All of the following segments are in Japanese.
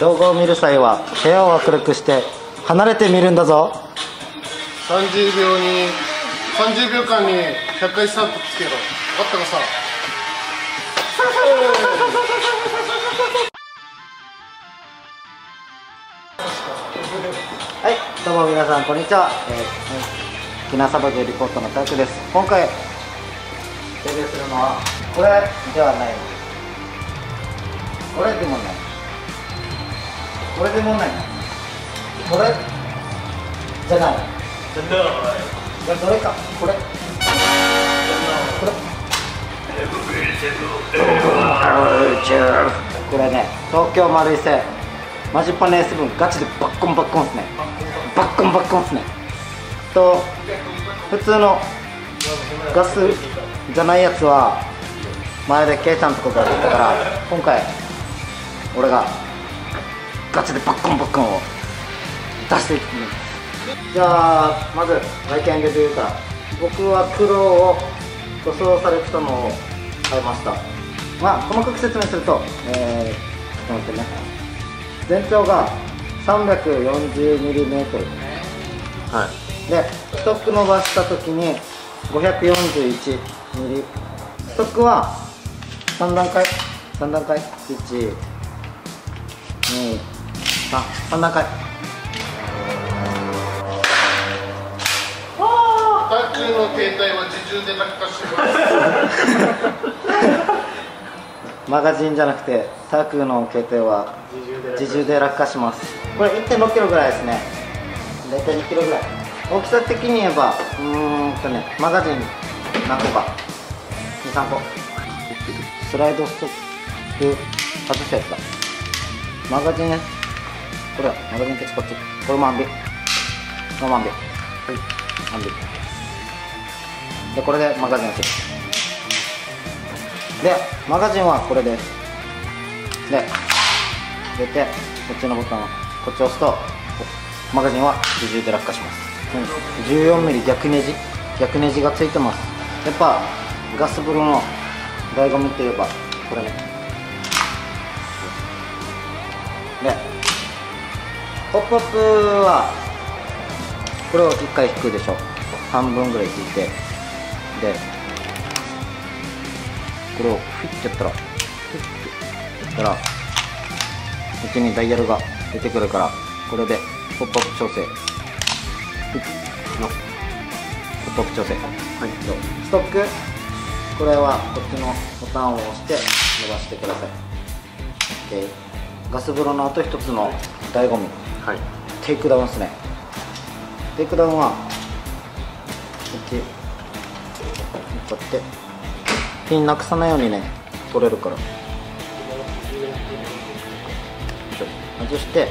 動画を見る際は部屋を明るくして離れて見るんだぞ。30秒に30秒間に100回スタートつけろ。分かったかさ はいどうも皆さんこんにちは、えー、きなさばげリポートのタクです。今回デビューするのはこれではない。これでもないこれでもない。これ？じゃない。これどれか。これ。これ。これね。東京丸い線。マジパネ S 分ガチでバッコンバッコンっすね。バッコンバッコンっすね。と普通のガスじゃないやつは前でケイちゃんとこがやったから今回俺がガチでバッコンバッコンを出していくじゃあまず外見で言うから僕は黒を塗装されてたのを買いました。まあ細かく説明するとえー、ちょっと待ってね。全長が 340mm はい。でストック伸ばした時に 541mm ストックは3段階？3段階？1 2 3 3段階タックの携帯は自重で落下してます。マガジンじゃなくてタクの携帯は自重で落下します。これ1 6キロぐらいですね。大体2キロぐらい。大きさ的に言えばうーんとねマガジン何個か。23個。スライドストック外したやつだ。マガジンこれはマガジンケチこっちこれもアンビこれもアンビはい。アンビでこれでマガジンを切るでマガジンはこれですで入れてこっちのボタンをこっちを押すとマガジンは自重で落下します。14mm 逆ネジ。逆ネジがついてます。やっぱガス風呂の醍醐味といえばこれね。ポップアップはこれを1回引くでしょ。半分ぐらい引いて。でこれをフィッてやったらフィッてやったらうちにダイヤルが出てくるからこれでポップアップ調整。フィッの。ポップアップ調整。はい。ストック。これはこっちのボタンを押して伸ばしてください。OK ガス風呂のあと一つの醍醐味はい。テイクダウンですね。テイクダウンはこうやってピンなくさないようにね取れるから。外して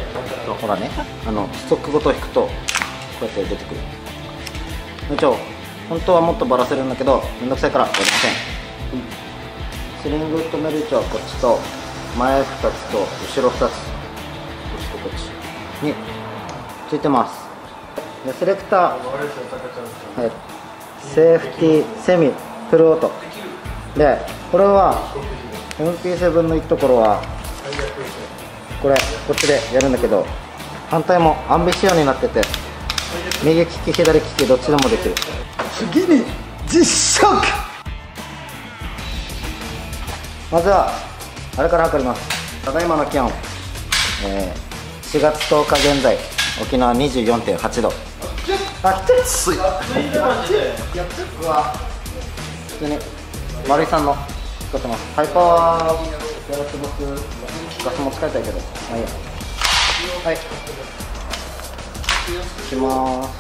ほらね。あのストックごと引くとこうやって出てくる。一応本当はもっとばらせるんだけどめんどくさいからやりません。スリング止める位置はこっちと前2つと後ろ2つ。こっちとこっち。についてます。でセレクター、はい、セーフティーセミフルオート。でこれは MP7 のいいところはこれこっちでやるんだけど反対もアンビ仕様になってて右利き左利きどっちでもできる。次に実食。まずはあれから測ります。ただいまの気温、えー、4月10日現在沖縄24.8度。あきついは普通に丸井さんの使ってます。ハイパワーやらせて僕ガスも使いたいけど。まあいいや。はい。いきます。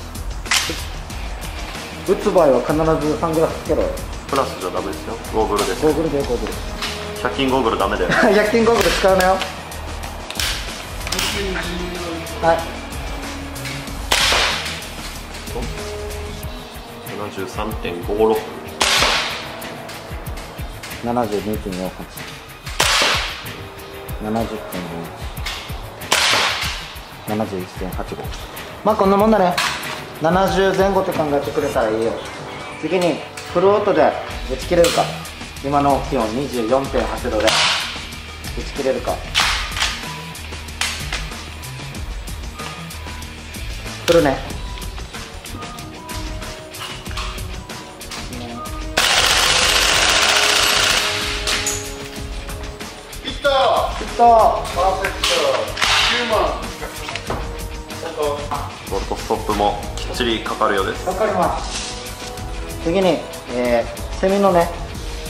打つ場合は必ずサングラスつけろ。よプラスじゃダメですよ。ゴーグルです。ゴーグルでゴーグル。100均ゴーグルダメだよ。100均ゴーグル使うなよはい。73.56 72.48 70.51 71.85まあこんなもんだね。70前後って考えてくれたらいいよ。次にフルオートで打ち切れるか。今の気温24.8度で打ち切れるか来るね。いった。きっとパーフェクト9万ボルトストップもきっちりかかるようです。わかります。次に、えー、セミのね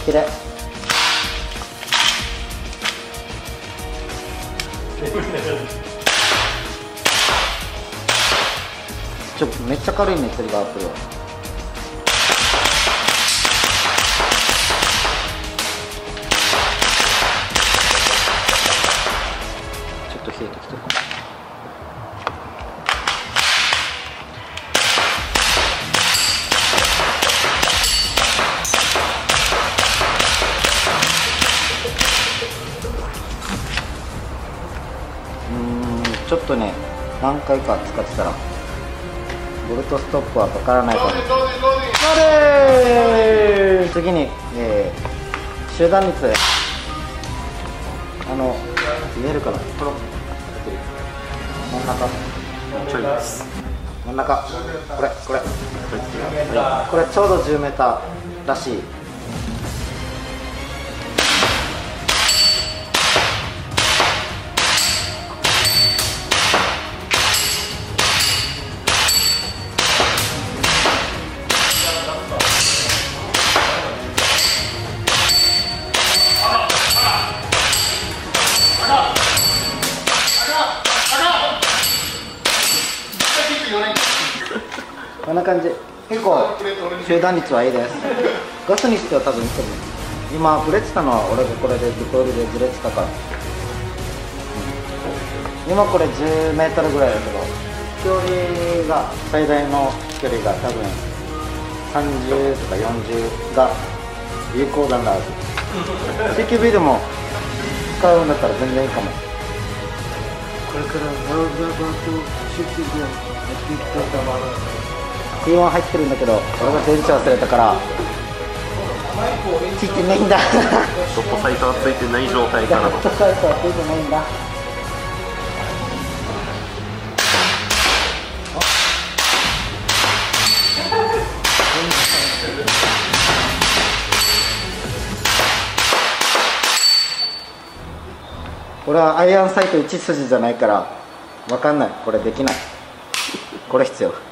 ヒレちょめっちゃ軽いね釣りがこれはちょっと冷えてきてる。かもうんちょっとね何回か使ってたら。ボルトストップはかから。ないか次に、えー集団率。あの見えるかな？この真ん中。ちょいです。真ん中。これこれ。これちょうど 10m らしい。集団率はいいです。ガスにしては多分いいと思う。今ブレてたのは俺がこれでリコールでずれてたから、うん。今これ 10m ぐらいだけど距離が最大の距離が多分30とか40が有効弾がある CQB でも使うんだったら全然いいかも。これからバーバーバーと CQB をやっていきたいと思います入ってるんだけど俺が電池忘れたからついてないんだ。ドットサイトはついてない状態かな。ットサイトはついてないんだ。俺はアイアンサイト1筋じゃないから分かんない。これできない。これ必要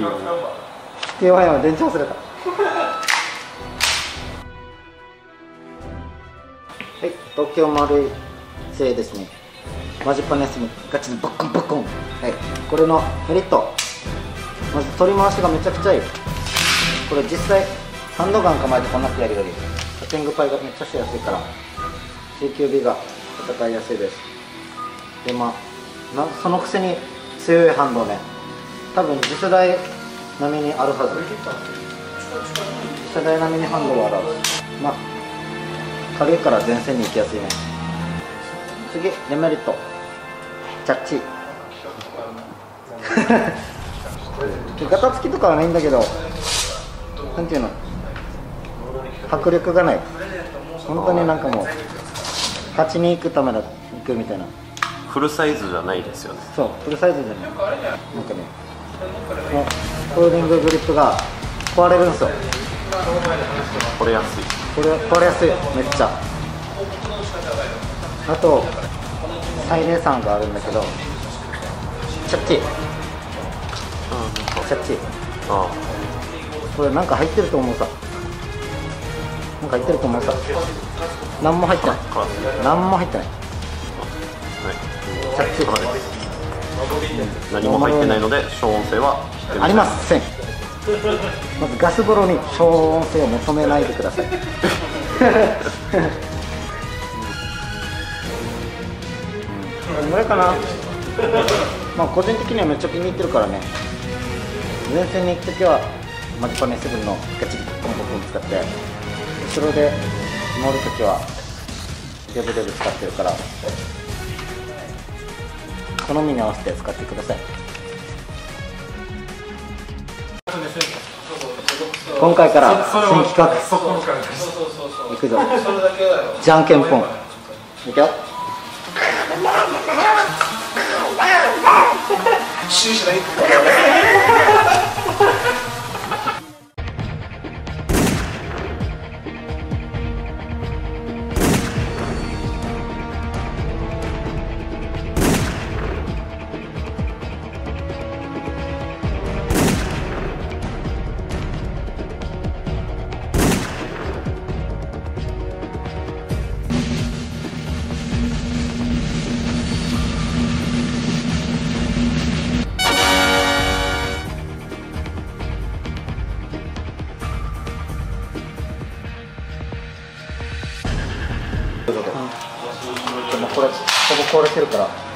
は電池忘れた。はい東京丸い製ですね。マジパネスにガチでバッコンバッコン。はい。これのメリット。まず取り回しがめちゃくちゃいい。これ実際ハンドガン構えてこんなってやるよりカッティングパイがめっちゃしやすいから。CQB が戦いやすいです。でまあなそのくせに強いハンドね多分次世代並みにあるはず。次世代並みにハンドはあるまあ軽いから前線に行きやすいね。次デメリット。チャッチガタつきとかはないんだけどなんていうの？迫力がない。本当になんかもう勝ちに行くためだ行くみたいな。フルサイズじゃないですよね。そうフルサイズじゃない。なんかねもうホールディンググリップが壊れるんですよ。これ安い。これ壊れやすい。めっちゃ。あとサイレーさんがあるんだけどチャッチチャッチあこれなんか入ってると思うさ。なんか入ってると思うさ。何も入ってない。何も入ってない。はい。チャッチ何も入ってないので消音性は出ありません。まずガス風呂に消音性を求めないでください。うん。ぐらいかな。まあ個人的にはめっちゃ気に入ってるからね。前線に行く時はマジパネ7のガチリコンボコン使って後ろで乗る時はデブデブ使ってるから好みに合わせて使ってください。今回から新企画。いくぞ。じゃんけんぽん。いくよ。シーンしない壊れてるから。